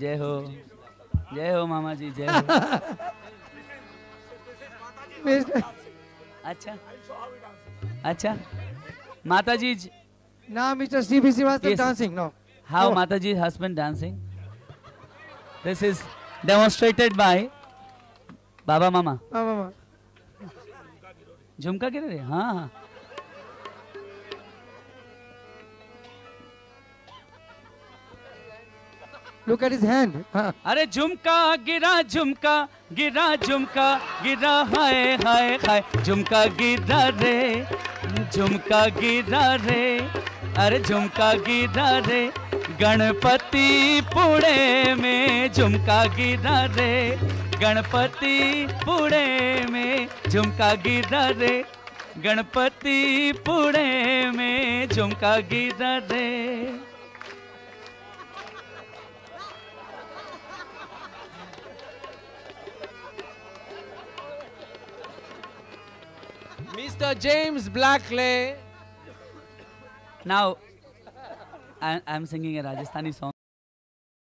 जय हो। जय हो मामा जी जय हो। अच्छा। अच्छा। माता जी ना mister CB Srivastava dancing no how माता जी husband dancing this is demonstrated by बाबा मामा। झुमका गिर हाँ हाँ। Look at his hand. अरे झुमका, गिरा झुमका गिरा झुमका, गिरा, हाय हाय हाय। झुमका, गिरा रे, झुमका, गिरा रे। अरे झुमका, गिरा रे, गणपति पुणे में। झुमका, गिरा रे, गणपति पुणे में। झुमका, गिरा रे, गणपति पुणे में। झुमका, गिरा रे। Mr. James Blackley. Now, I, I'm singing a Rajasthani song.